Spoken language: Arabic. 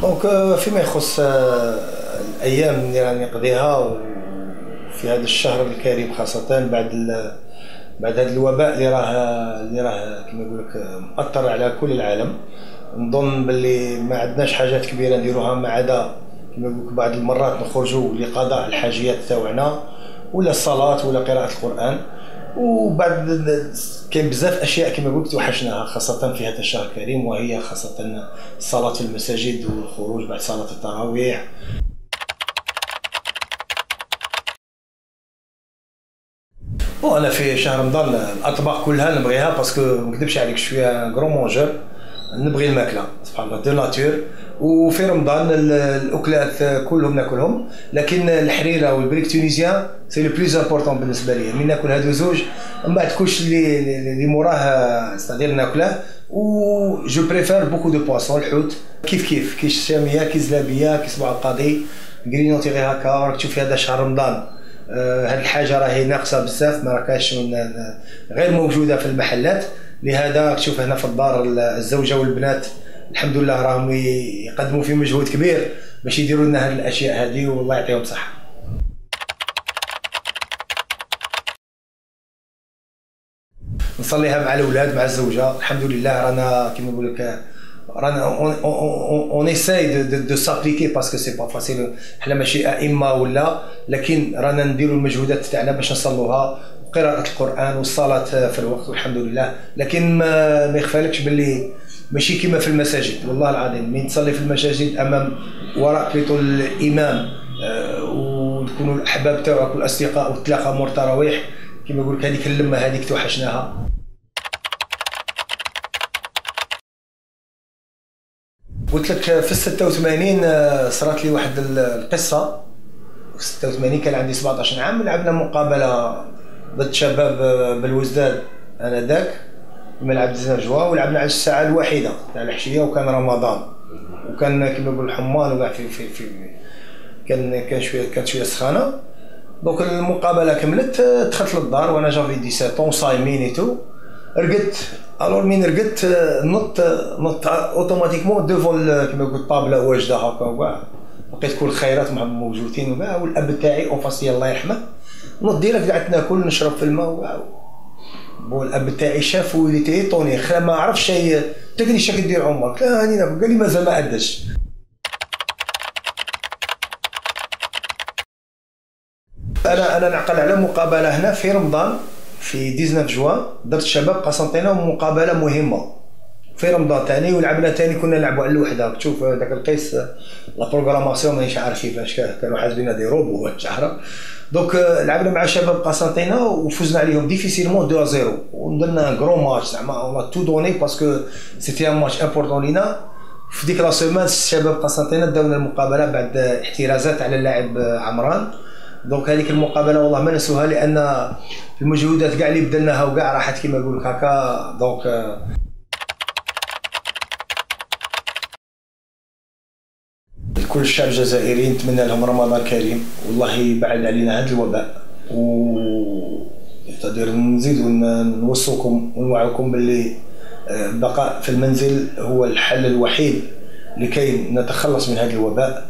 دونك آه، فيما يخص آه، الأيام اللي راني نقضيها في هذا الشهر الكريم خاصة بعد بعد هذا الوباء اللي راه اللي راه كما يقول لك مأثر على كل العالم. نظن باللي ما عندناش حاجات كبيرة نديروها ما عدا كما يقول لك بعض المرات نخرجوا لقضاء الحاجيات تاعنا ولا الصلاة ولا قراءة القرآن. وبعد كاين بزاف أشياء كما قلت وحشناها خاصة في هذا الشهر الكريم وهي خاصة الصلاه في المساجد والخروج بعد صلاة التراويح. Bon أنا في شهر رمضان الأطباق كلها نبغيها parce que ما نكذبش عليك je suis grand mangeur نبغي الماكلة سبحان الله de nature. وفي رمضان الأكلات كلهم ناكلهم. لكن الحريرة والبريك tunisien c'est le plus important بالنسبة لي. من ناكل هادو زوج بعد كلشي اللي اللي موراه c'est-à-dire ناكلة. و je préfère beaucoup de poisson الحوت. كيف كيف؟ كي الشاميه كي زلابية كي صباع القاضي. نغرينوتي غير هكا راك تشوف هذا شهر رمضان. آه، هاد الحاجة راهي ناقصة بزاف ما راكاش غير موجودة في المحلات. لهذا تشوف هنا في الدار الزوجة والبنات الحمد لله راهم يقدموا في مجهود كبير باش يديروا لنا هذه الأشياء هذه والله يعطيهم الصحة. نصليها مع الأولاد مع الزوجة. الحمد لله رانا كيما نقول لك رانا on essaye de s'appliquer parce que c'est pas facile حنا ماشي أئمة ولا لكن رانا نديروا المجهودات تاعنا باش نصلوها قراءة القرآن والصلاة في الوقت والحمد لله. لكن ما, ما يخفالكش باللي ماشي كما في المساجد. والله العظيم من تصلي في المساجد أمام وراء بيتو الإمام آه، وتكونوا الأحباب تاعك والأصدقاء وتلاقى مور تراويح. كما يقول لك هذيك اللمة هذيك توحشناها. قلت لك في ال 86 آه، صارت لي واحد القصة. في 86 كان عندي 17 عام لعبنا مقابلة ضد شباب آه، بالوزداد آنذاك. ملعب ديزنجوا ولعبنا على الساعة الواحدة تاع العشيه وكان رمضان. وكان كما نقول الحمان وكاع في في في كان كان شوية كانت شوية سخانة. donc المقابلة كملت دخلت للدار وأنا j'avais 17 صايمين et tout رقدت alors مين رقدت نط نط automatiquement devant كما نقول الطابله واجده هكا وكاع لقيت كل الخيرات موجودين وكاع والأب تاعي en face الله يرحمه نط direct قعدت ناكل نشرب في الماء bon الأب تاعي شاف وليت étonné خلا ما عرفش شي تقني شاك دير عمرك. لا هاني ناكل. قال لي مازال ما عداش. أنا أنا نعقل على مقابلة هنا في رمضان في 19 جوان ضد شباب قسنطينة مقابله مهمة. في رمضان ثاني ولعبنا ثاني كنا نلعبوا على الوحدة. تشوف ذاك القيس la programmation مانيش عارف كيفاش كانوا حاسبين des robots واش عارف donc لعبنا مع شباب قسنطينة وفزنا عليهم difficilement 2 0 ودرنا grand match زعما on a tout donné parce que c'était un match important لينا. في ديك la semaine الشباب قسنطينة داونا المقابلة بعد احترازات على اللاعب عمران. donc هذيك المقابلة والله ما نسوها لأن المجهودات كاع اللي بدلناها وكاع راحت كيما نقول لك هكا. donc كل الشعب الجزائري نتمنى لهم رمضان كريم. والله يبعد علينا هذا الوباء. و تقدر نزيد ونوصلكم ونوعكم باللي البقاء آه، في المنزل هو الحل الوحيد لكي نتخلص من هذا الوباء.